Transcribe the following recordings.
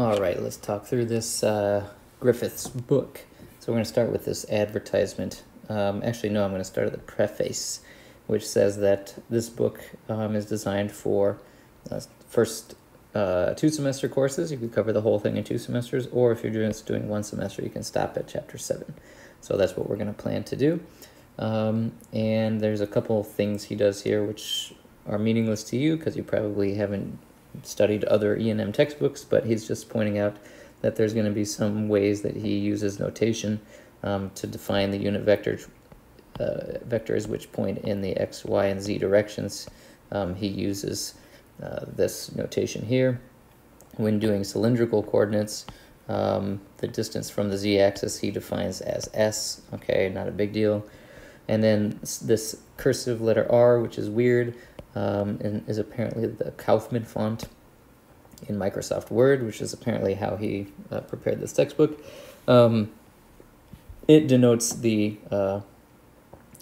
All right, let's talk through this uh, Griffiths' book. So we're going to start with this advertisement. Um, actually, no, I'm going to start at the preface, which says that this book um, is designed for uh, first uh, two semester courses. You could cover the whole thing in two semesters, or if you're just doing one semester, you can stop at chapter seven. So that's what we're going to plan to do. Um, and there's a couple things he does here which are meaningless to you because you probably haven't studied other E&M textbooks, but he's just pointing out that there's going to be some ways that he uses notation um, to define the unit vector, uh, vectors which point in the x, y, and z directions. Um, he uses uh, this notation here. When doing cylindrical coordinates, um, the distance from the z-axis he defines as s, okay, not a big deal. And then this cursive letter R, which is weird, um, and is apparently the Kaufmann font in Microsoft Word, which is apparently how he uh, prepared this textbook. Um, it denotes the uh,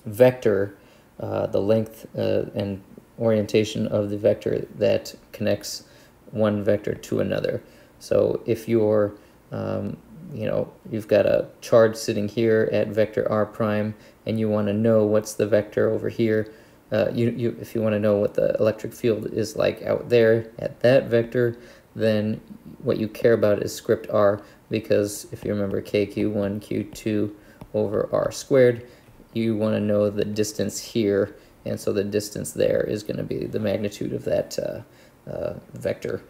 vector, uh, the length uh, and orientation of the vector that connects one vector to another. So if you're, um, you know, you've got a charge sitting here at vector r prime, and you want to know what's the vector over here, uh, you, you, if you want to know what the electric field is like out there at that vector, then what you care about is script r, because if you remember kq1, q2 over r squared, you want to know the distance here, and so the distance there is going to be the magnitude of that uh, uh, vector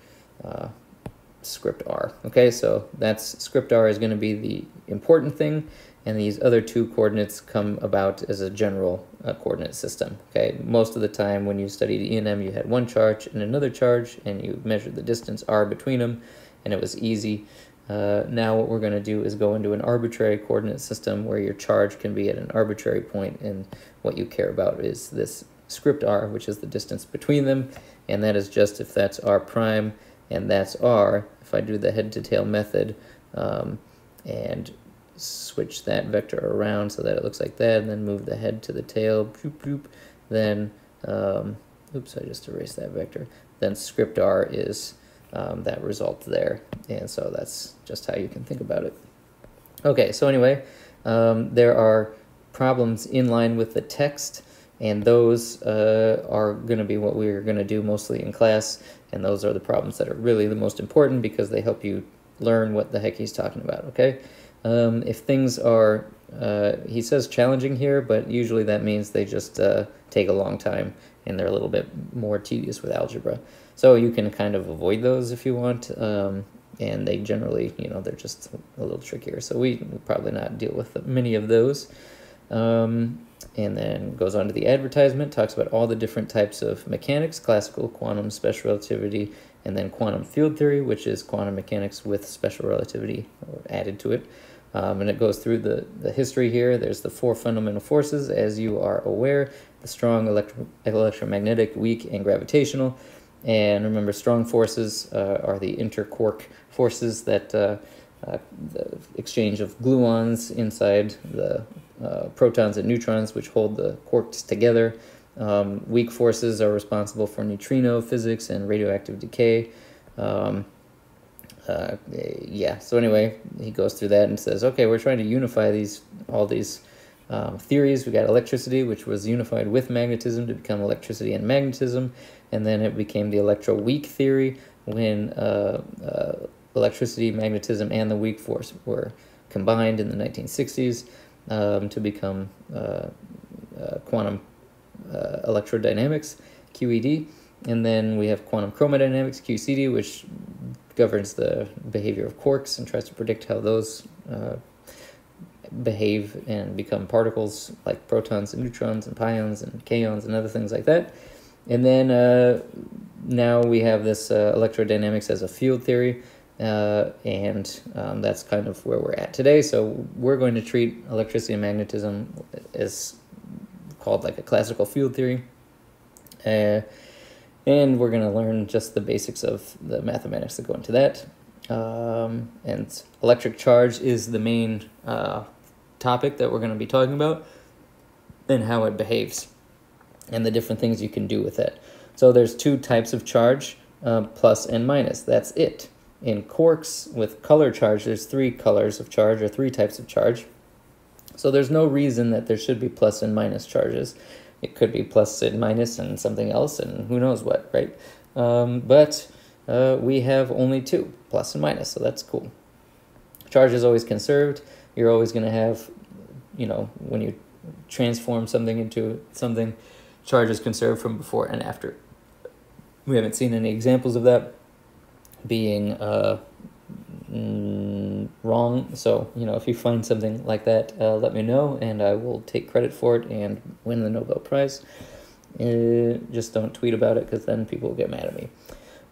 uh, script r. Okay, so that's script r is going to be the important thing, and these other two coordinates come about as a general uh, coordinate system. Okay, most of the time when you studied E&M, you had one charge and another charge, and you measured the distance r between them, and it was easy. Uh, now what we're going to do is go into an arbitrary coordinate system where your charge can be at an arbitrary point, and what you care about is this script r, which is the distance between them, and that is just if that's r prime and that's r, if I do the head to tail method, um, and switch that vector around so that it looks like that, and then move the head to the tail, boop, boop, then, um, oops, I just erased that vector, then script R is um, that result there, and so that's just how you can think about it. Okay, so anyway, um, there are problems in line with the text, and those uh, are going to be what we're going to do mostly in class, and those are the problems that are really the most important because they help you learn what the heck he's talking about, okay? Um, if things are, uh, he says challenging here, but usually that means they just uh, take a long time and they're a little bit more tedious with algebra. So you can kind of avoid those if you want, um, and they generally, you know, they're just a little trickier. So we will probably not deal with many of those. Um, and then goes on to the advertisement, talks about all the different types of mechanics, classical, quantum, special relativity, and then quantum field theory, which is quantum mechanics with special relativity added to it. Um, and it goes through the, the history here. There's the four fundamental forces, as you are aware, the strong, electro electromagnetic, weak, and gravitational. And remember, strong forces uh, are the interquark forces that uh, uh, the exchange of gluons inside the uh, protons and neutrons, which hold the quarks together. Um, weak forces are responsible for neutrino physics and radioactive decay. Um, uh, yeah, so anyway, he goes through that and says, okay, we're trying to unify these all these um, theories. We got electricity, which was unified with magnetism to become electricity and magnetism, and then it became the electroweak theory when uh, uh, electricity, magnetism, and the weak force were combined in the 1960s um, to become uh, uh, quantum uh, electrodynamics, QED. And then we have quantum chromodynamics, QCD, which governs the behavior of quarks and tries to predict how those uh, behave and become particles like protons and neutrons and pions and kaons and other things like that. And then uh, now we have this uh, electrodynamics as a field theory, uh, and um, that's kind of where we're at today. So we're going to treat electricity and magnetism as called like a classical field theory. And we're going to learn just the basics of the mathematics that go into that. Um, and electric charge is the main uh, topic that we're going to be talking about and how it behaves and the different things you can do with it. So there's two types of charge, uh, plus and minus. That's it. in quarks with color charge, there's three colors of charge or three types of charge. So there's no reason that there should be plus and minus charges. It could be plus and minus and something else and who knows what, right? Um, but uh, we have only two, plus and minus, so that's cool. Charge is always conserved. You're always going to have, you know, when you transform something into something, charge is conserved from before and after. We haven't seen any examples of that being uh, mm, wrong. So, you know, if you find something like that, uh, let me know and I will take credit for it and win the Nobel Prize. Uh, just don't tweet about it because then people will get mad at me.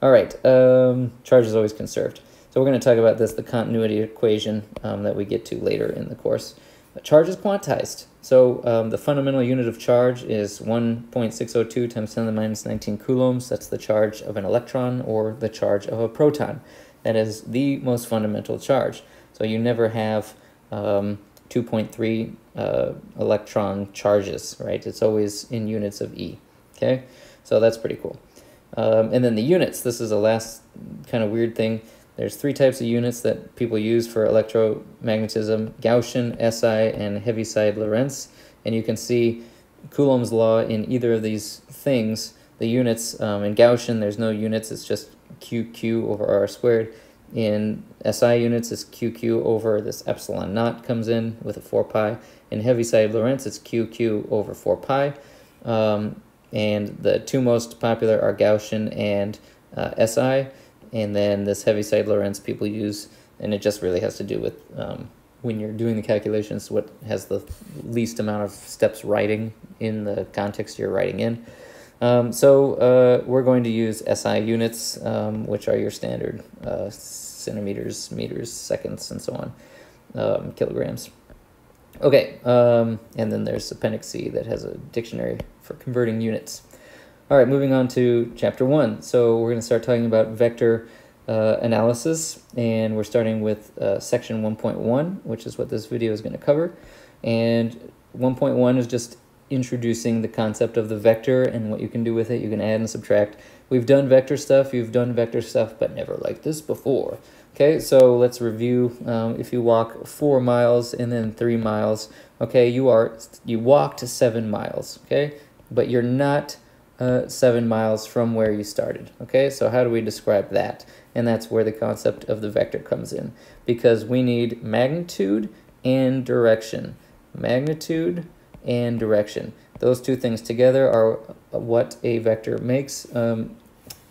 All right, um, charge is always conserved. So we're going to talk about this, the continuity equation um, that we get to later in the course. Charge is quantized. So um, the fundamental unit of charge is 1.602 times 10 to the minus 19 coulombs. That's the charge of an electron or the charge of a proton. That is the most fundamental charge. So you never have um, 2.3 uh, electron charges, right? It's always in units of E, okay? So that's pretty cool. Um, and then the units, this is the last kind of weird thing. There's three types of units that people use for electromagnetism, Gaussian, SI, and Heaviside Lorentz. And you can see Coulomb's law in either of these things. The units, um, in Gaussian, there's no units, it's just QQ over R squared. In SI units, it's QQ over this epsilon naught comes in with a 4 pi. In Heaviside Lorentz, it's QQ over 4 pi. Um, and the two most popular are Gaussian and uh, SI and then this Heaviside Lorentz people use, and it just really has to do with um, when you're doing the calculations, what has the least amount of steps writing in the context you're writing in. Um, so uh, we're going to use SI units, um, which are your standard uh, centimeters, meters, seconds, and so on, um, kilograms. Okay, um, and then there's Appendix C that has a dictionary for converting units. All right, moving on to chapter one. So we're going to start talking about vector uh, analysis, and we're starting with uh, section 1.1, which is what this video is going to cover. And 1.1 is just introducing the concept of the vector and what you can do with it. You can add and subtract. We've done vector stuff, you've done vector stuff, but never like this before. Okay, so let's review. Um, if you walk four miles and then three miles, okay, you are you walked seven miles, okay, but you're not uh, seven miles from where you started. Okay, so how do we describe that? And that's where the concept of the vector comes in because we need magnitude and direction. Magnitude and direction. Those two things together are what a vector makes, um,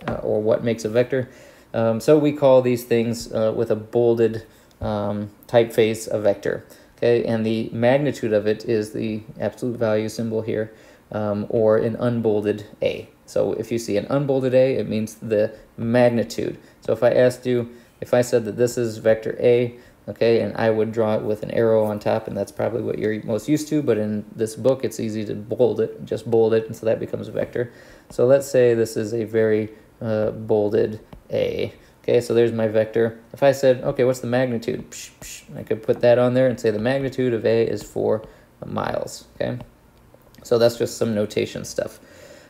uh, or what makes a vector. Um, so we call these things uh, with a bolded um, typeface a vector. Okay, and the magnitude of it is the absolute value symbol here um, or an unbolded A. So if you see an unbolded A, it means the magnitude. So if I asked you, if I said that this is vector A, okay, and I would draw it with an arrow on top, and that's probably what you're most used to, but in this book, it's easy to bold it, just bold it, and so that becomes a vector. So let's say this is a very uh, bolded A. Okay, so there's my vector. If I said, okay, what's the magnitude? Psh, psh, I could put that on there and say the magnitude of A is 4 miles, okay? So that's just some notation stuff.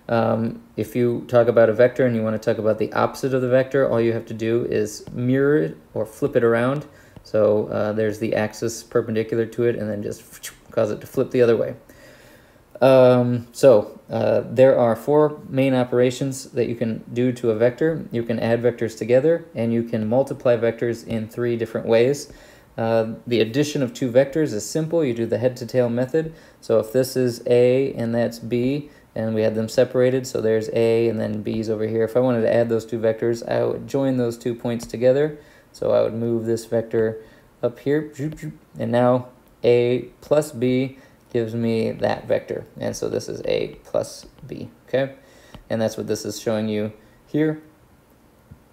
Um, if you talk about a vector and you want to talk about the opposite of the vector, all you have to do is mirror it or flip it around. So uh, there's the axis perpendicular to it and then just cause it to flip the other way. Um, so uh, there are four main operations that you can do to a vector. You can add vectors together and you can multiply vectors in three different ways. Uh, the addition of two vectors is simple. You do the head to tail method. So if this is A and that's B, and we had them separated, so there's A and then B's over here. If I wanted to add those two vectors, I would join those two points together. So I would move this vector up here, and now A plus B gives me that vector. And so this is A plus B, okay? And that's what this is showing you here.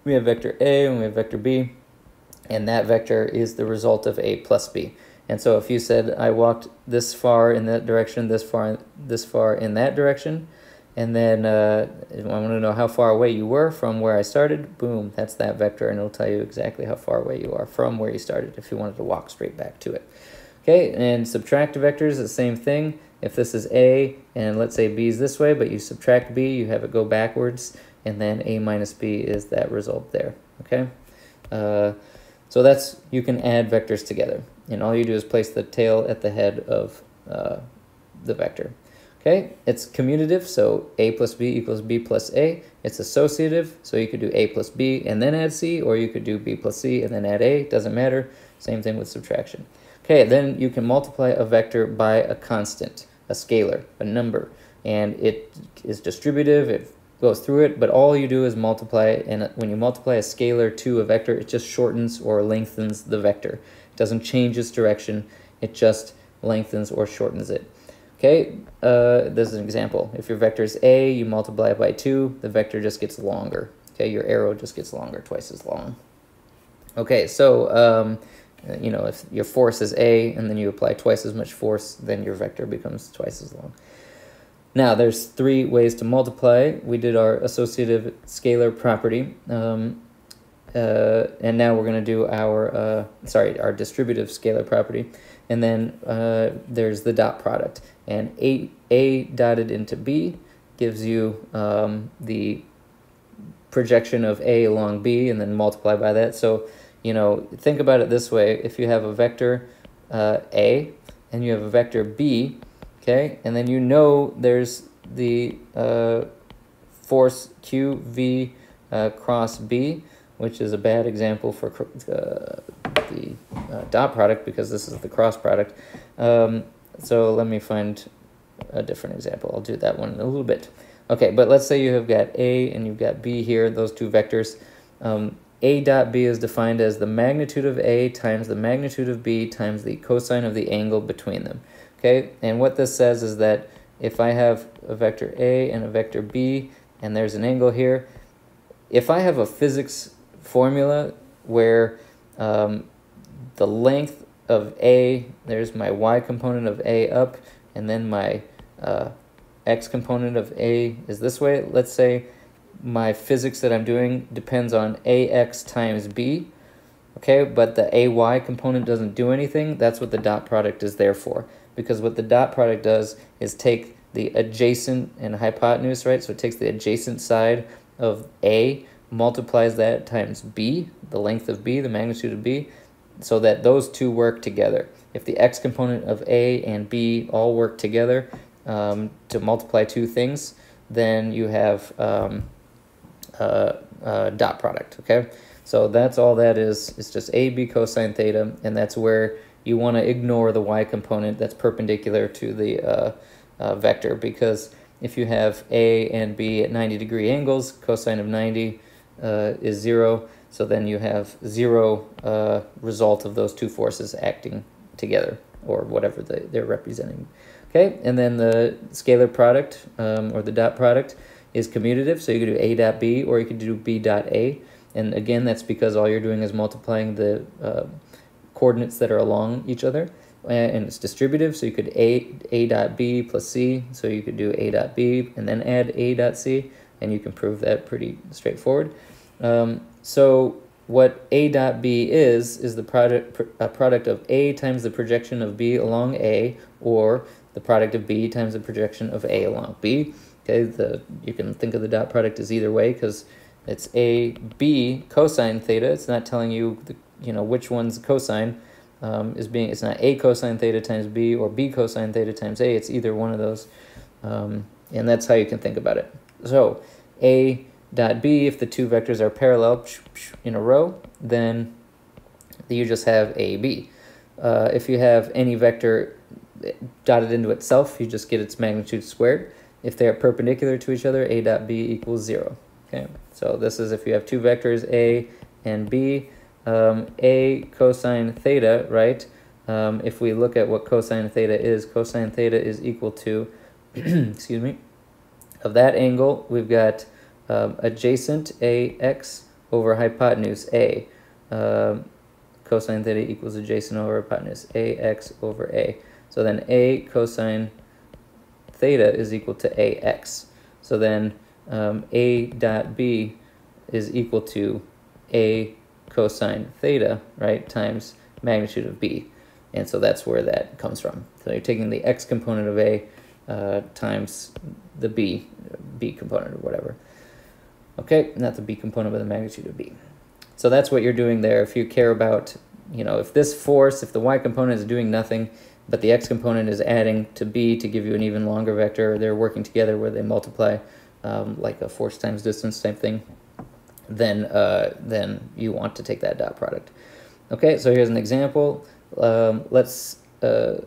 We have vector A and we have vector B and that vector is the result of a plus b. And so if you said I walked this far in that direction, this far, this far in that direction, and then uh, I want to know how far away you were from where I started, boom, that's that vector, and it'll tell you exactly how far away you are from where you started if you wanted to walk straight back to it. Okay, and subtract vectors, the same thing. If this is A, and let's say B is this way, but you subtract B, you have it go backwards, and then A minus B is that result there, okay? Uh, so that's, you can add vectors together. And all you do is place the tail at the head of uh, the vector. Okay, it's commutative, so a plus b equals b plus a. It's associative, so you could do a plus b and then add c, or you could do b plus c and then add a, doesn't matter. Same thing with subtraction. Okay, then you can multiply a vector by a constant, a scalar, a number, and it is distributive, it goes through it, but all you do is multiply, and when you multiply a scalar to a vector, it just shortens or lengthens the vector. It doesn't change its direction, it just lengthens or shortens it. Okay, uh, this is an example. If your vector is A, you multiply it by 2, the vector just gets longer. Okay, your arrow just gets longer, twice as long. Okay, so, um, you know, if your force is A and then you apply twice as much force, then your vector becomes twice as long. Now, there's three ways to multiply. We did our associative scalar property. Um, uh, and now we're going to do our, uh, sorry, our distributive scalar property. And then uh, there's the dot product. And A, A dotted into B gives you um, the projection of A along B and then multiply by that. So, you know, think about it this way. If you have a vector uh, A and you have a vector B, okay, and then you know there's the uh, force QV uh, cross B, which is a bad example for uh, the uh, dot product because this is the cross product. Um, so let me find a different example. I'll do that one in a little bit. Okay, but let's say you have got A and you've got B here, those two vectors. Um, a dot B is defined as the magnitude of A times the magnitude of B times the cosine of the angle between them. Okay, and what this says is that if I have a vector A and a vector B, and there's an angle here, if I have a physics formula where um, the length of A, there's my Y component of A up, and then my uh, X component of A is this way. Let's say my physics that I'm doing depends on AX times B, okay, but the AY component doesn't do anything. That's what the dot product is there for. Because what the dot product does is take the adjacent and hypotenuse, right? So it takes the adjacent side of A multiplies that times b, the length of b, the magnitude of b, so that those two work together. If the x component of a and b all work together um, to multiply two things, then you have um, a, a dot product, okay? So that's all that is. It's just a b cosine theta, and that's where you want to ignore the y component that's perpendicular to the uh, uh, vector because if you have a and b at 90 degree angles, cosine of 90 uh, is zero. So then you have zero uh, result of those two forces acting together or whatever the, they're representing. Okay, and then the scalar product um, or the dot product is commutative. So you could do A dot B or you could do B dot A. And again, that's because all you're doing is multiplying the uh, coordinates that are along each other. And it's distributive, so you could A, A dot B plus C, so you could do A dot B and then add A dot C, and you can prove that pretty straightforward. Um, so what A dot B is, is the product, a product of A times the projection of B along A, or the product of B times the projection of A along B. Okay, the you can think of the dot product as either way because it's A B cosine theta. It's not telling you the, you know which one's cosine um, is being. It's not A cosine theta times B or B cosine theta times A. It's either one of those, um, and that's how you can think about it. So A dot B, if the two vectors are parallel in a row, then you just have AB. Uh, if you have any vector dotted into itself, you just get its magnitude squared. If they are perpendicular to each other, A dot B equals 0. Okay, so this is if you have two vectors, A and B. Um, A cosine theta, right? Um, if we look at what cosine theta is, cosine theta is equal to, excuse me, of that angle, we've got um, adjacent AX over hypotenuse A. Um, cosine theta equals adjacent over hypotenuse AX over A. So then A cosine theta is equal to AX. So then um, A dot B is equal to A cosine theta, right, times magnitude of B. And so that's where that comes from. So you're taking the X component of A uh, times the B, B component or whatever. Okay, not the b component, but the magnitude of b. So that's what you're doing there. If you care about, you know, if this force, if the y component is doing nothing, but the x component is adding to b to give you an even longer vector, they're working together where they multiply, um, like a force times distance type thing, then, uh, then you want to take that dot product. Okay, so here's an example. Um, let's uh,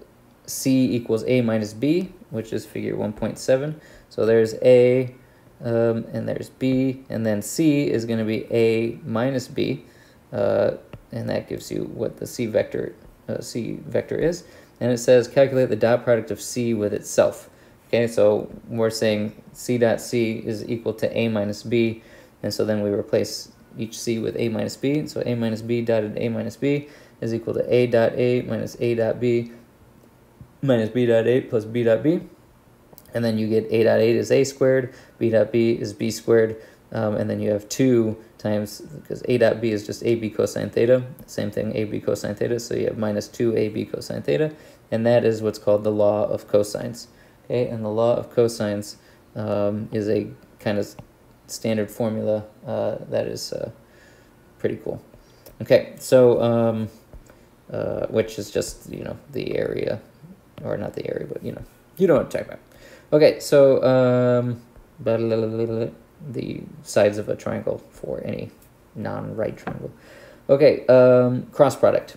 c equals a minus b, which is figure 1.7. So there's a, um, and there's b, and then c is going to be a minus b, uh, and that gives you what the c vector, uh, c vector is. And it says calculate the dot product of c with itself. Okay, so we're saying c dot c is equal to a minus b, and so then we replace each c with a minus b. So a minus b dotted a minus b is equal to a dot a minus a dot b minus b dot A plus b dot b. And then you get a dot 8 is a squared, b dot b is b squared, um, and then you have 2 times, because a dot b is just ab cosine theta, same thing, ab cosine theta, so you have minus 2ab cosine theta, and that is what's called the law of cosines. Okay, and the law of cosines um, is a kind of standard formula uh, that is uh, pretty cool. Okay, so, um, uh, which is just, you know, the area or not the area, but you know, you know what I'm talking about. Okay, so um, the sides of a triangle for any non-right triangle. Okay, um, cross product.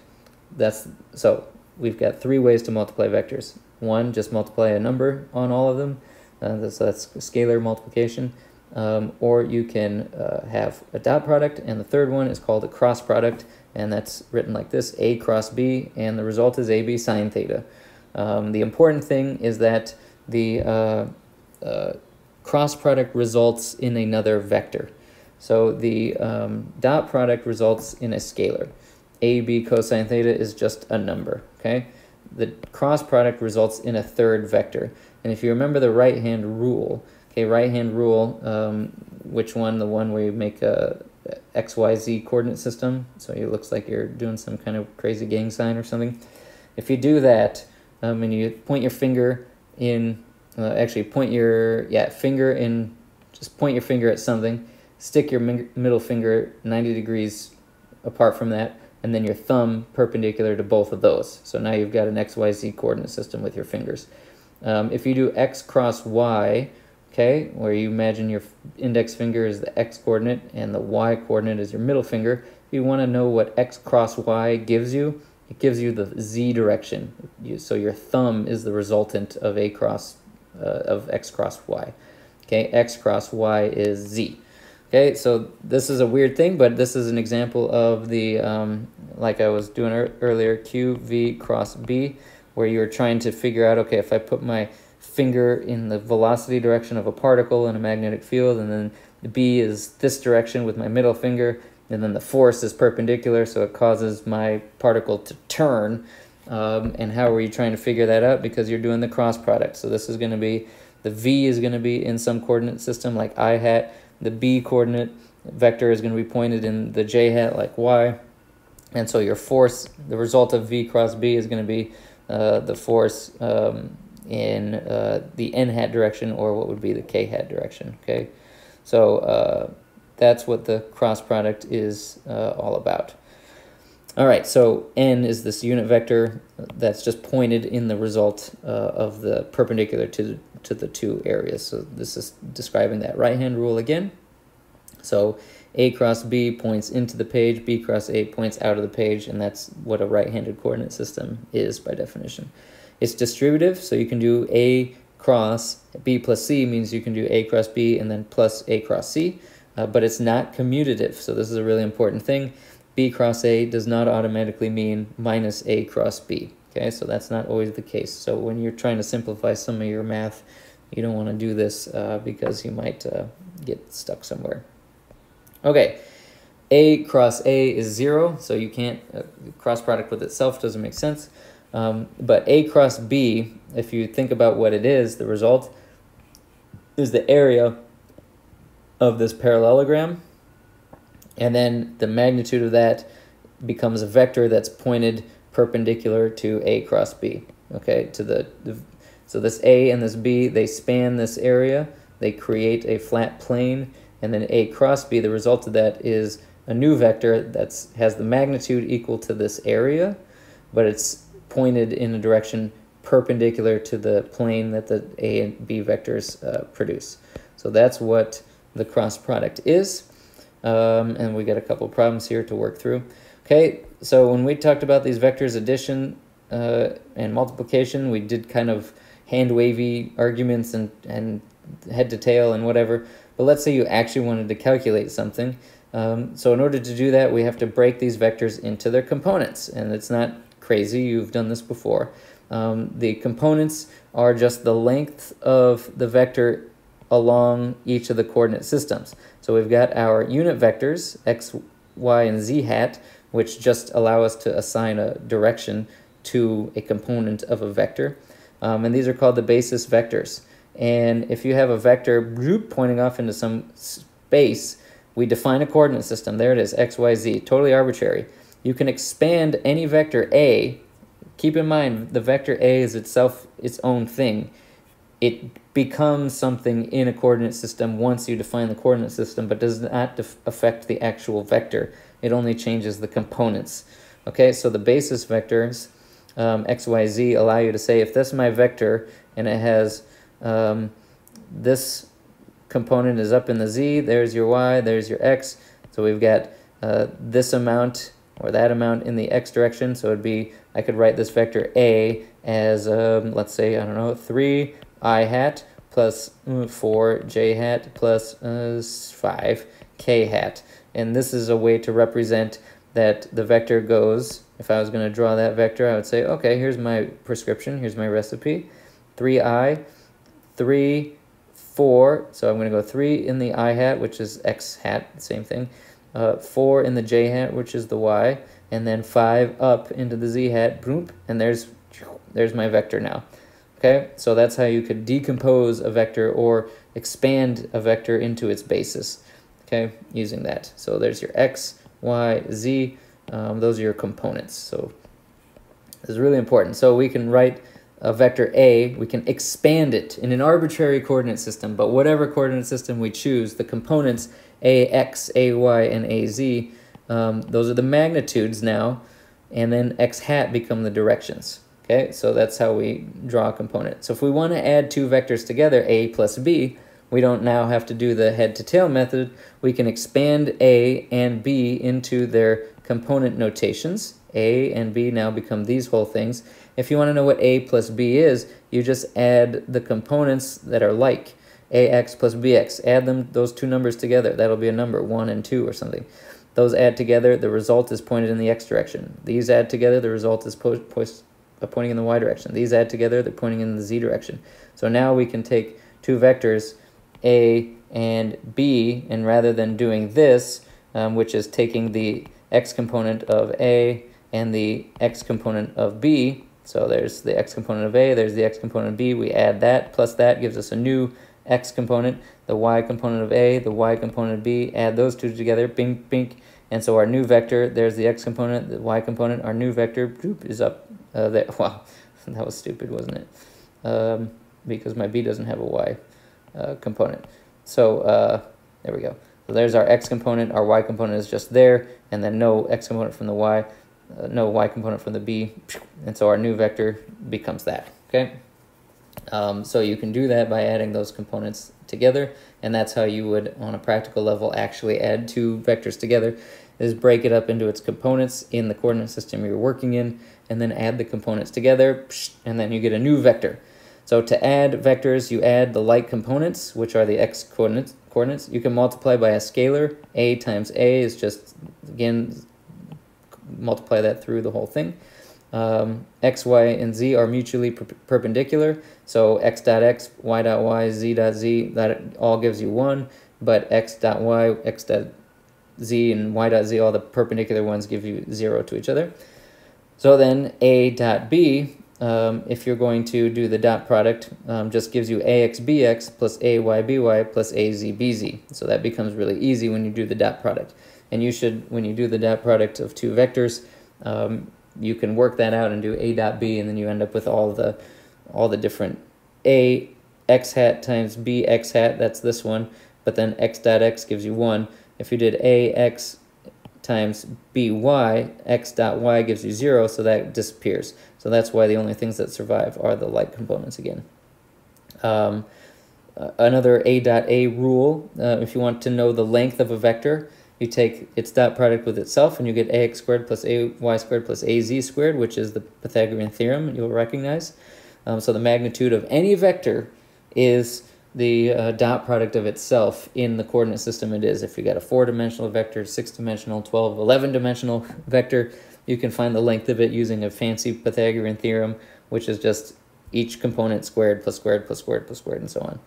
That's so we've got three ways to multiply vectors. One, just multiply a number on all of them. Uh, so that's scalar multiplication. Um, or you can uh, have a dot product, and the third one is called a cross product, and that's written like this, a cross b, and the result is ab sine theta. Um, the important thing is that the uh, uh, cross product results in another vector. So the um, dot product results in a scalar. AB cosine theta is just a number, okay? The cross product results in a third vector. And if you remember the right hand rule, okay, right hand rule, um, which one? The one where you make a XYZ coordinate system. So it looks like you're doing some kind of crazy gang sign or something. If you do that, um, and you point your finger in, uh, actually point your, yeah, finger in, just point your finger at something, stick your middle finger 90 degrees apart from that, and then your thumb perpendicular to both of those. So now you've got an XYZ coordinate system with your fingers. Um, if you do X cross Y, okay, where you imagine your index finger is the X coordinate and the Y coordinate is your middle finger, if you want to know what X cross Y gives you, it gives you the z direction. You, so your thumb is the resultant of a cross uh, of x cross y. Okay, x cross y is z. Okay, so this is a weird thing, but this is an example of the, um, like I was doing er earlier, q, v cross b, where you're trying to figure out, okay, if I put my finger in the velocity direction of a particle in a magnetic field, and then the b is this direction with my middle finger, and then the force is perpendicular, so it causes my particle to turn. Um, and how are you trying to figure that out? Because you're doing the cross product. So this is going to be, the v is going to be in some coordinate system like i hat. The b coordinate vector is going to be pointed in the j hat like y. And so your force, the result of v cross b is going to be uh, the force um, in uh, the n hat direction or what would be the k hat direction, okay? So uh, that's what the cross product is uh, all about. All right, so n is this unit vector that's just pointed in the result uh, of the perpendicular to, to the two areas. So this is describing that right-hand rule again. So a cross b points into the page, b cross a points out of the page, and that's what a right-handed coordinate system is by definition. It's distributive, so you can do a cross b plus c means you can do a cross b and then plus a cross c uh, but it's not commutative. So this is a really important thing. B cross A does not automatically mean minus A cross B. Okay, so that's not always the case. So when you're trying to simplify some of your math, you don't want to do this uh, because you might uh, get stuck somewhere. Okay, A cross A is zero, so you can't, uh, cross product with itself doesn't make sense. Um, but A cross B, if you think about what it is, the result is the area of this parallelogram. And then the magnitude of that becomes a vector that's pointed perpendicular to A cross B. Okay, to the, the so this A and this B, they span this area. They create a flat plane. And then A cross B, the result of that is a new vector that's has the magnitude equal to this area, but it's pointed in a direction perpendicular to the plane that the A and B vectors uh, produce. So that's what the cross product is. Um, and we got a couple problems here to work through. Okay, so when we talked about these vectors addition uh, and multiplication, we did kind of hand wavy arguments and, and head to tail and whatever. But let's say you actually wanted to calculate something. Um, so in order to do that, we have to break these vectors into their components. And it's not crazy, you've done this before. Um, the components are just the length of the vector along each of the coordinate systems. So we've got our unit vectors, x, y, and z hat, which just allow us to assign a direction to a component of a vector. Um, and these are called the basis vectors. And if you have a vector pointing off into some space, we define a coordinate system. There it is, x, y, z, totally arbitrary. You can expand any vector A. Keep in mind, the vector A is itself its own thing. It becomes something in a coordinate system once you define the coordinate system, but does not affect the actual vector. It only changes the components. Okay, so the basis vectors, um, x, y, z, allow you to say, if this is my vector and it has um, this component is up in the z, there's your y, there's your x. So we've got uh, this amount or that amount in the x direction. So it'd be, I could write this vector a as, um, let's say, I don't know, 3 i hat plus uh, 4 j hat plus, uh, 5 k hat. And this is a way to represent that the vector goes, if I was going to draw that vector, I would say, okay, here's my prescription, here's my recipe, 3i, 3, 4, so I'm going to go 3 in the i hat, which is x hat, same thing, uh, 4 in the j hat, which is the y, and then 5 up into the z hat, boom, and there's, there's my vector now. Okay, so that's how you could decompose a vector or expand a vector into its basis, okay, using that. So there's your x, y, z, um, those are your components. So this is really important. So we can write a vector A, we can expand it in an arbitrary coordinate system, but whatever coordinate system we choose, the components ax, ay, and az, um, those are the magnitudes now, and then x hat become the directions. Okay, so that's how we draw a component. So if we want to add two vectors together, a plus b, we don't now have to do the head to tail method. We can expand a and b into their component notations. a and b now become these whole things. If you want to know what a plus b is, you just add the components that are like ax plus bx. Add them those two numbers together. That'll be a number, 1 and 2 or something. Those add together, the result is pointed in the x direction. These add together, the result is po uh, pointing in the y direction. These add together, they're pointing in the z direction. So now we can take two vectors, a and b, and rather than doing this, um, which is taking the x component of a and the x component of b, so there's the x component of a, there's the x component of b, we add that, plus that gives us a new x component, the y component of a, the y component of b, add those two together, bink, bink, and so our new vector, there's the x component, the y component, our new vector boop, is up uh, there. Wow, that was stupid, wasn't it? Um, because my b doesn't have a y uh, component. So uh, there we go. So there's our x component, our y component is just there, and then no x component from the y, uh, no y component from the b, and so our new vector becomes that, okay? Um, so you can do that by adding those components together, and that's how you would, on a practical level, actually add two vectors together, is break it up into its components in the coordinate system you're working in, and then add the components together, and then you get a new vector. So to add vectors, you add the like components, which are the x coordinates. coordinates. You can multiply by a scalar. a times a is just, again, multiply that through the whole thing. Um, x, y, and z are mutually per perpendicular. So x dot x, y dot y, z dot z, that all gives you 1. But x dot y, x dot z, and y dot z, all the perpendicular ones give you 0 to each other. So then a dot b, um, if you're going to do the dot product, um, just gives you AXBX plus ay by plus az bz. So that becomes really easy when you do the dot product. And you should, when you do the dot product of two vectors, um, you can work that out and do a dot b, and then you end up with all the all the different a x hat times b x hat. That's this one. But then x dot x gives you one. If you did a x times by, x dot y gives you 0, so that disappears. So that's why the only things that survive are the like components again. Um, another a dot a rule, uh, if you want to know the length of a vector, you take its dot product with itself and you get ax squared plus ay squared plus az squared, which is the Pythagorean theorem you'll recognize. Um, so the magnitude of any vector is the uh, dot product of itself in the coordinate system it is. If you got a four-dimensional vector, six-dimensional, 12, 11-dimensional vector, you can find the length of it using a fancy Pythagorean theorem, which is just each component squared plus squared plus squared plus squared and so on.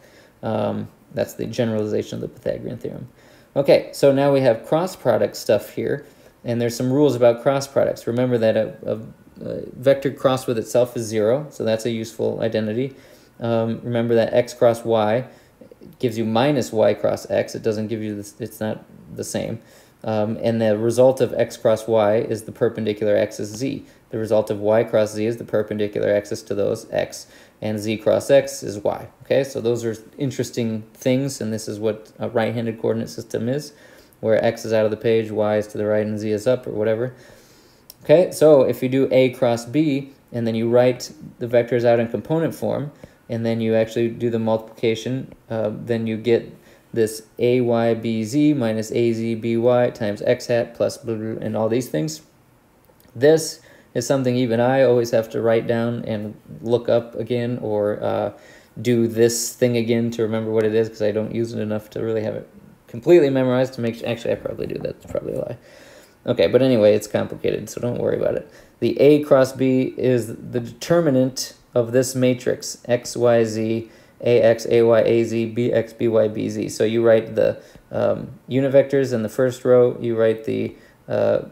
Um, that's the generalization of the Pythagorean theorem. Okay, so now we have cross product stuff here, and there's some rules about cross products. Remember that a, a, a vector cross with itself is zero, so that's a useful identity. Um, remember that x cross y gives you minus y cross x. It doesn't give you this, it's not the same. Um, and the result of x cross y is the perpendicular axis z. The result of y cross z is the perpendicular axis to those x, and z cross x is y. Okay, so those are interesting things, and this is what a right-handed coordinate system is, where x is out of the page, y is to the right, and z is up, or whatever. Okay, so if you do a cross b, and then you write the vectors out in component form, and then you actually do the multiplication, uh, then you get this aybz minus azby times x hat plus blah, blah, and all these things. This is something even I always have to write down and look up again or uh, do this thing again to remember what it is because I don't use it enough to really have it completely memorized to make sure. Actually, I probably do. That's probably a lie. Okay, but anyway, it's complicated, so don't worry about it. The A cross B is the determinant of this matrix, x, y, z, ax, ay, az, bx, by, bz. So you write the um, unit vectors in the first row, you write the uh,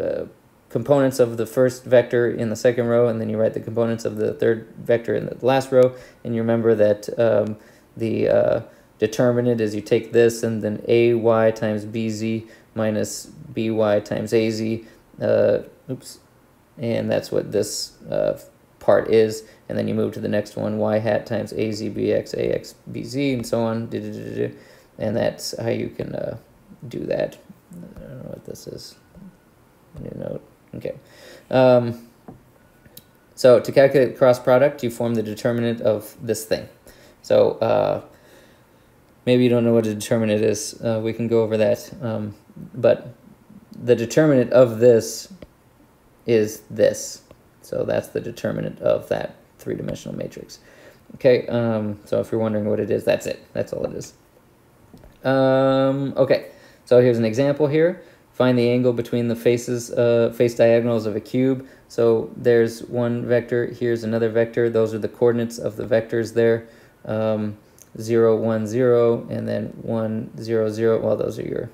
uh, components of the first vector in the second row, and then you write the components of the third vector in the last row, and you remember that um, the uh, determinant is you take this and then ay times bz minus by times az, uh, oops, and that's what this uh, part is, and then you move to the next one, y hat times az, bx, ax, bz, and so on, and that's how you can uh, do that. I don't know what this is. New note. Okay. Um, so to calculate the cross product, you form the determinant of this thing. So uh, maybe you don't know what a determinant is. Uh, we can go over that. Um, but the determinant of this is this. So that's the determinant of that three-dimensional matrix. Okay, um, so if you're wondering what it is, that's it. That's all it is. Um, okay, so here's an example here. Find the angle between the faces, uh, face diagonals of a cube. So there's one vector, here's another vector. Those are the coordinates of the vectors there. Um, 0, 1, 0, and then 1, 0, 0. Well, those are your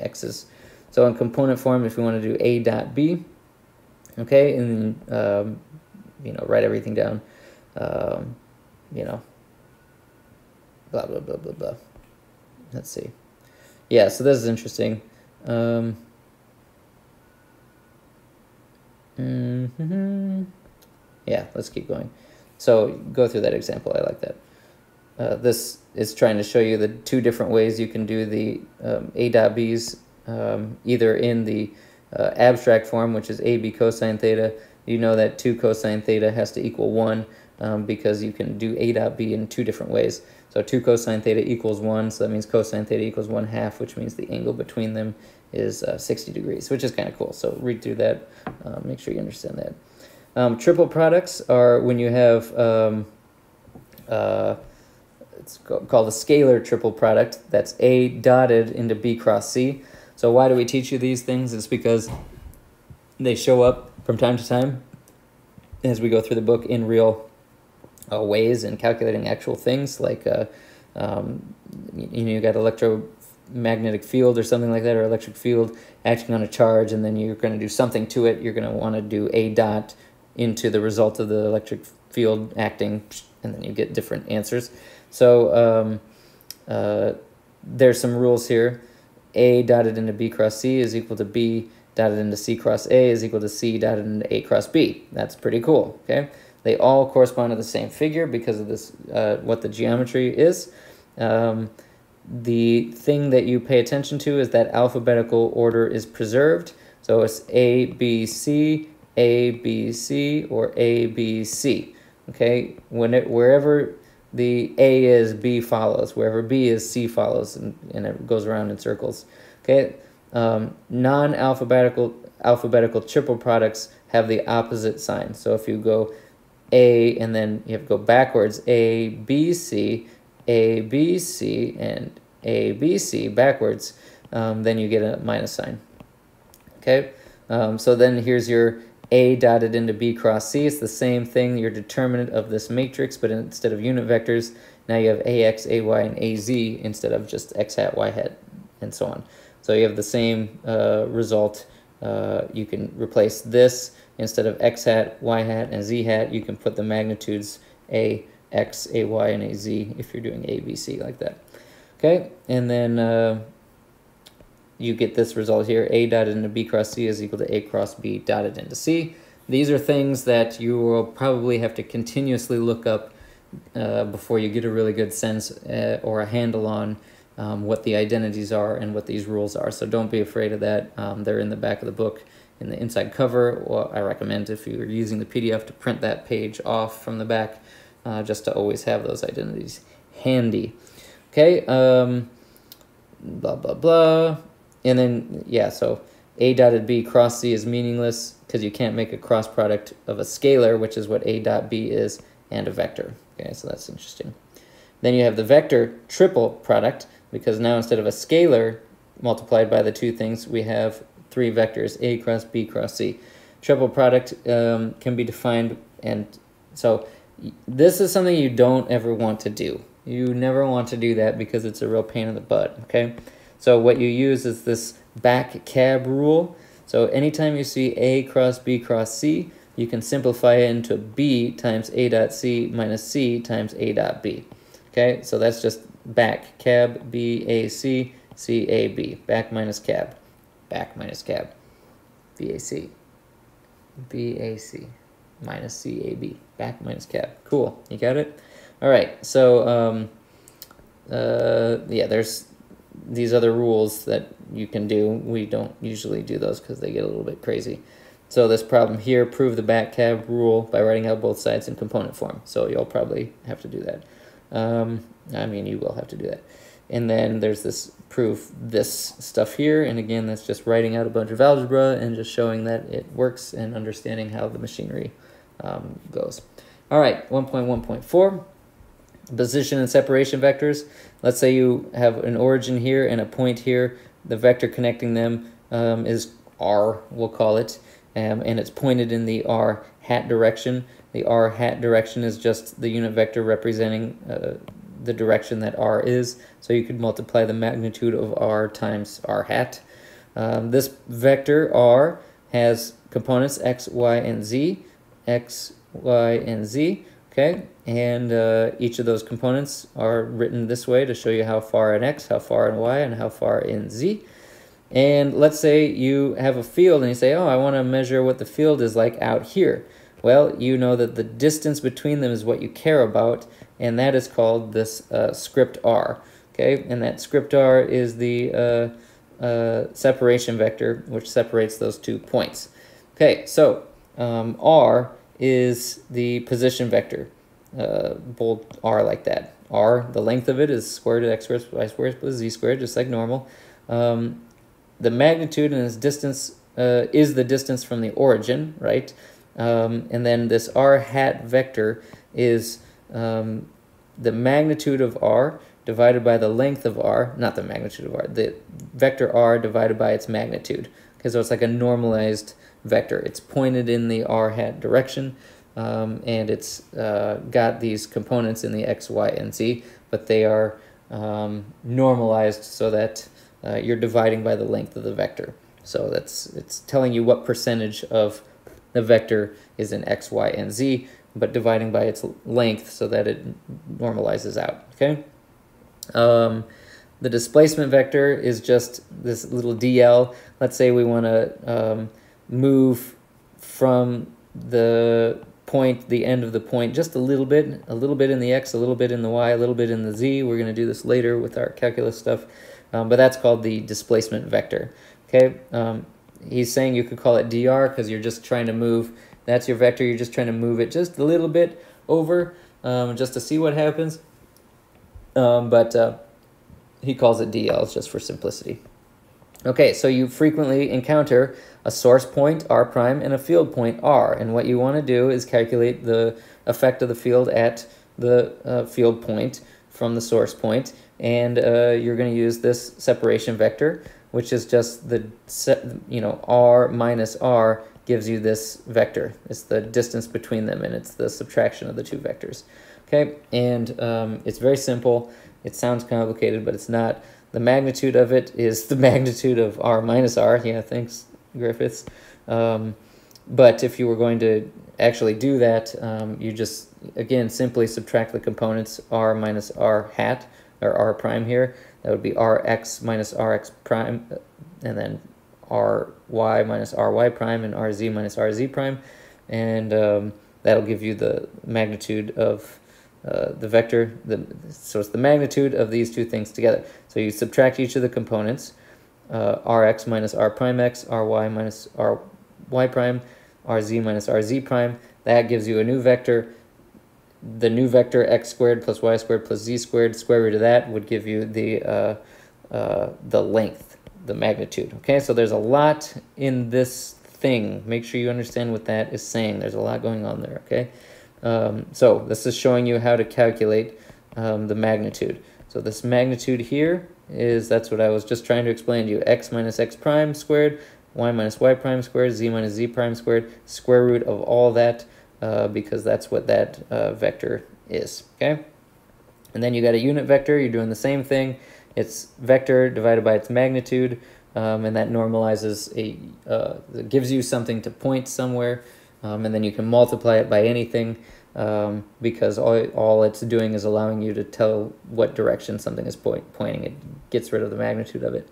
x's. So in component form, if we want to do a dot b, okay, and um, you know, write everything down, um, you know, blah, blah, blah, blah, blah. Let's see. Yeah, so this is interesting. Um, mm -hmm. Yeah, let's keep going. So go through that example. I like that. Uh, this is trying to show you the two different ways you can do the um, A dot B's, um, either in the uh, abstract form, which is AB cosine theta. You know that 2 cosine theta has to equal 1 um, because you can do A dot B in two different ways. So 2 cosine theta equals 1, so that means cosine theta equals 1 half, which means the angle between them is uh, 60 degrees, which is kind of cool. So read through that, uh, make sure you understand that. Um, triple products are when you have, um, uh, it's called a scalar triple product. That's A dotted into B cross C. So why do we teach you these things? It's because they show up from time to time as we go through the book in real uh, ways and calculating actual things like uh, um, you know you got electromagnetic field or something like that or electric field acting on a charge and then you're going to do something to it. You're going to want to do a dot into the result of the electric field acting and then you get different answers. So um, uh, there's some rules here a dotted into B cross C is equal to B dotted into C cross A is equal to C dotted into A cross B. That's pretty cool, okay? They all correspond to the same figure because of this, uh, what the geometry is. Um, the thing that you pay attention to is that alphabetical order is preserved. So it's A, B, C, A, B, C, or A, B, C. Okay, when it, wherever the A is, B follows. Wherever B is, C follows, and, and it goes around in circles. Okay, um, non-alphabetical alphabetical triple products have the opposite sign. So if you go A and then you have to go backwards, A, B, C, A, B, C, and A, B, C backwards, um, then you get a minus sign. Okay, um, so then here's your A dotted into B cross C. It's the same thing, your determinant of this matrix, but instead of unit vectors, now you have AX, AY, and AZ instead of just X hat, Y hat, and so on. So you have the same uh, result. Uh, you can replace this instead of x hat, y hat, and z hat. You can put the magnitudes a, x, a, y, and a, z if you're doing a, b, c like that. Okay, and then uh, you get this result here. A dotted into b cross c is equal to a cross b dotted into c. These are things that you will probably have to continuously look up uh, before you get a really good sense uh, or a handle on um, what the identities are and what these rules are. So don't be afraid of that. Um, they're in the back of the book in the inside cover. Well, I recommend if you're using the PDF to print that page off from the back uh, just to always have those identities handy. Okay, um, blah, blah, blah. And then, yeah, so a dotted b cross c is meaningless because you can't make a cross product of a scalar, which is what a dot b is, and a vector. Okay, so that's interesting. Then you have the vector triple product, because now instead of a scalar multiplied by the two things, we have three vectors, A cross B cross C. Triple product um, can be defined, and so this is something you don't ever want to do. You never want to do that because it's a real pain in the butt, okay? So what you use is this back cab rule. So anytime you see A cross B cross C, you can simplify it into B times A dot C minus C times A dot B. Okay, so that's just back cab B A C C A B. Back minus cab. Back minus cab. B A C. B A C minus C A B. Back minus cab. Cool. You got it? All right. So um, uh, yeah, there's these other rules that you can do. We don't usually do those because they get a little bit crazy. So this problem here, prove the back cab rule by writing out both sides in component form. So you'll probably have to do that. Um, I mean, you will have to do that. And then there's this proof, this stuff here. And again, that's just writing out a bunch of algebra and just showing that it works and understanding how the machinery um, goes. All right, 1.1.4, position and separation vectors. Let's say you have an origin here and a point here. The vector connecting them um, is r, we'll call it, um, and it's pointed in the r hat direction. The r hat direction is just the unit vector representing uh, the direction that r is. So you could multiply the magnitude of r times r hat. Um, this vector r has components x, y, and z. x, y, and z. Okay, and uh, each of those components are written this way to show you how far in x, how far in y, and how far in z. And let's say you have a field and you say, oh, I want to measure what the field is like out here. Well, you know that the distance between them is what you care about, and that is called this uh, script r. Okay, and that script r is the uh, uh, separation vector which separates those two points. Okay, so um, r is the position vector. Uh, bold r like that. r, the length of it is square root of x squared y squared plus z squared, just like normal. Um, the magnitude and its distance uh, is the distance from the origin, right? Um, and then this r hat vector is um, the magnitude of r divided by the length of r, not the magnitude of r, the vector r divided by its magnitude. Okay, so it's like a normalized vector. It's pointed in the r hat direction, um, and it's uh, got these components in the x, y, and z, but they are um, normalized so that uh, you're dividing by the length of the vector. So that's it's telling you what percentage of the vector is in x, y, and z, but dividing by its length so that it normalizes out, okay? Um, the displacement vector is just this little dl. Let's say we want to um, move from the point, the end of the point, just a little bit, a little bit in the x, a little bit in the y, a little bit in the z. We're going to do this later with our calculus stuff, um, but that's called the displacement vector. Okay, um, he's saying you could call it dr because you're just trying to move. That's your vector. You're just trying to move it just a little bit over, um, just to see what happens. Um, but uh, he calls it dl just for simplicity. Okay, so you frequently encounter a source point r prime and a field point r, and what you want to do is calculate the effect of the field at the uh, field point from the source point, and uh, you're going to use this separation vector, which is just the set, you know r minus r gives you this vector. It's the distance between them, and it's the subtraction of the two vectors. Okay, and um, it's very simple. It sounds complicated, but it's not. The magnitude of it is the magnitude of r minus r. Yeah, thanks, Griffiths. Um, but if you were going to actually do that, um, you just, again, simply subtract the components r minus r hat, or r prime here. That would be rx minus rx prime, and then ry minus ry prime, and rz minus rz prime. And um, that'll give you the magnitude of uh, the vector, the, so it's the magnitude of these two things together. So you subtract each of the components, uh, rx minus r prime x, ry minus ry prime, rz minus rz prime. That gives you a new vector. The new vector x squared plus y squared plus z squared, square root of that would give you the, uh, uh, the length, the magnitude. Okay, so there's a lot in this thing. Make sure you understand what that is saying. There's a lot going on there, okay? Um, so this is showing you how to calculate um, the magnitude. So this magnitude here is, that's what I was just trying to explain to you, x minus x prime squared, y minus y prime squared, z minus z prime squared, square root of all that, uh, because that's what that uh, vector is, okay? And then you got a unit vector, you're doing the same thing. It's vector divided by its magnitude, um, and that normalizes a, uh, gives you something to point somewhere um, and then you can multiply it by anything um, because all, all it's doing is allowing you to tell what direction something is point, pointing. It gets rid of the magnitude of it.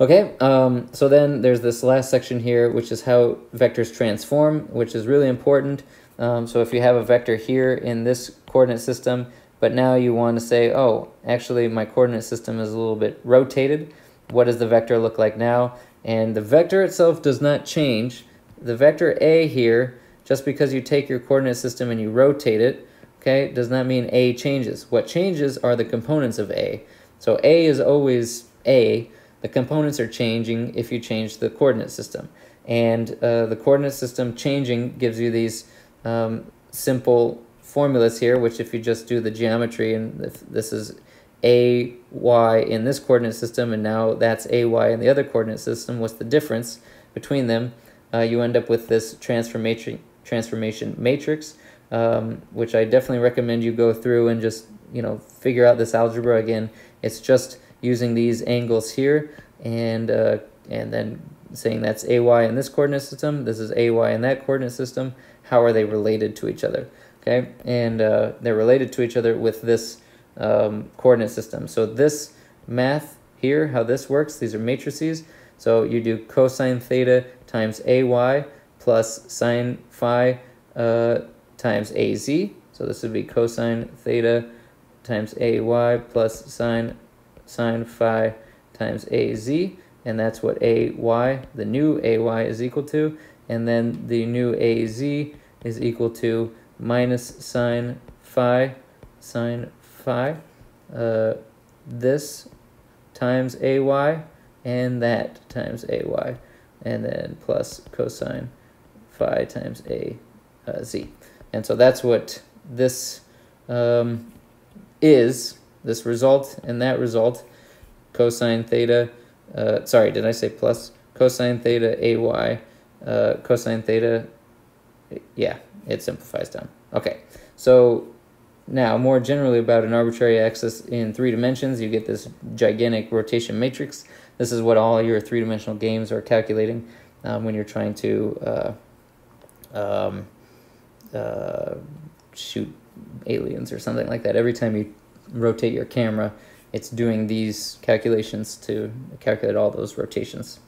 Okay, um, so then there's this last section here, which is how vectors transform, which is really important. Um, so if you have a vector here in this coordinate system, but now you want to say, oh, actually my coordinate system is a little bit rotated. What does the vector look like now? And the vector itself does not change the vector A here, just because you take your coordinate system and you rotate it, okay, does not mean A changes. What changes are the components of A. So A is always A. The components are changing if you change the coordinate system. And uh, the coordinate system changing gives you these um, simple formulas here, which if you just do the geometry, and if this is a y in this coordinate system, and now that's a y in the other coordinate system, what's the difference between them? Uh, you end up with this transformation transformation matrix, um, which I definitely recommend you go through and just you know figure out this algebra again. It's just using these angles here and uh, and then saying that's ay in this coordinate system, this is ay in that coordinate system. How are they related to each other? Okay, and uh, they're related to each other with this um, coordinate system. So this math here, how this works, these are matrices. So you do cosine theta times ay plus sine phi uh, times az. So this would be cosine theta times ay plus sine, sine phi times az. And that's what ay, the new ay is equal to. And then the new az is equal to minus sine phi, sine phi, uh, this times ay, and that times ay and then plus cosine phi times a uh, z. And so that's what this um, is, this result and that result, cosine theta, uh, sorry, did I say plus? Cosine theta ay, uh, cosine theta, yeah, it simplifies down. Okay, so now more generally about an arbitrary axis in three dimensions, you get this gigantic rotation matrix this is what all your three-dimensional games are calculating um, when you're trying to uh, um, uh, shoot aliens or something like that. Every time you rotate your camera, it's doing these calculations to calculate all those rotations.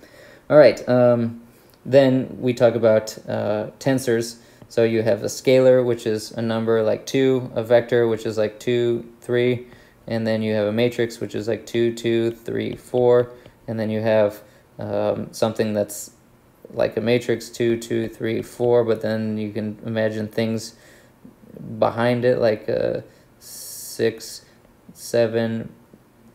All right, um, then we talk about uh, tensors. So you have a scalar, which is a number like 2, a vector, which is like 2, 3, and then you have a matrix, which is like 2, 2, 3, 4, and then you have um, something that's like a matrix 2 2 3 4 but then you can imagine things behind it like a 6 7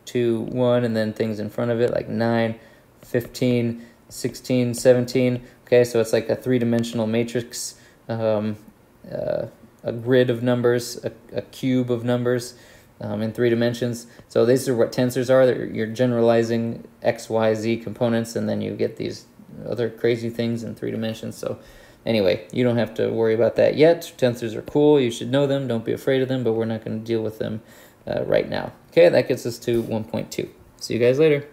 2 1 and then things in front of it like 9 15 16 17 okay so it's like a three-dimensional matrix um, uh, a grid of numbers a, a cube of numbers um, in three dimensions so these are what tensors are you're generalizing x y z components and then you get these other crazy things in three dimensions. So anyway, you don't have to worry about that yet. Tensors are cool. You should know them. Don't be afraid of them, but we're not going to deal with them uh, right now. Okay, that gets us to 1.2. See you guys later.